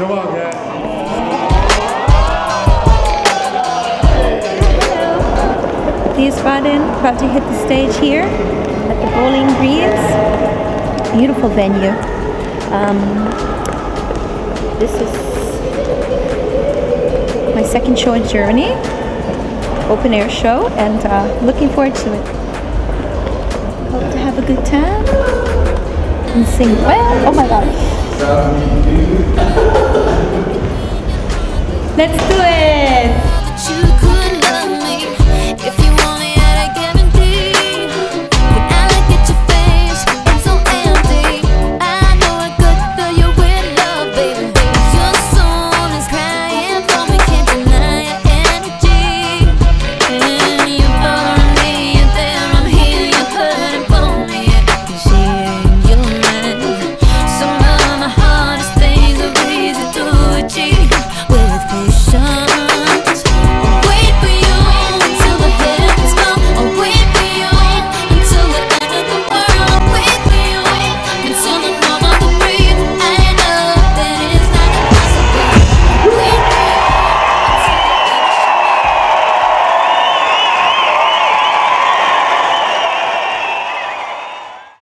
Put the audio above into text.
Come on, Kat. Leah's brought about to hit the stage here at the Bowling Greens. Beautiful venue. Um, this is my second show in Germany, open air show, and uh, looking forward to it. Hope to have a good time and sing well. Oh my gosh. Let's do it!